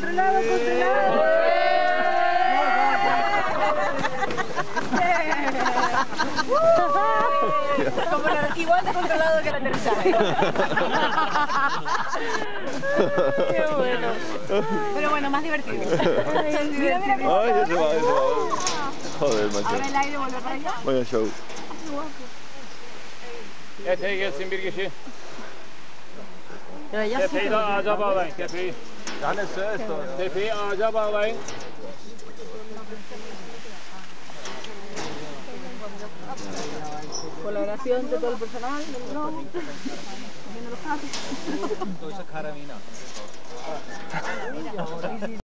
controlado, controlado. Como la- igual de controlado que el aterrizaje. Qué bueno. Pero bueno, más divertido. Mira, mira cómo Ay, ya se va, ya se va. Joder, Ahora macho. el aire vuelve para allá. Vaya show. Eteği gelsin bir kişi. Tepeyi de ağaca bağlayın. Tepeyi. Tepeyi ağaca bağlayın. Colaboración de todo el personal del globo. Haciendo los casos.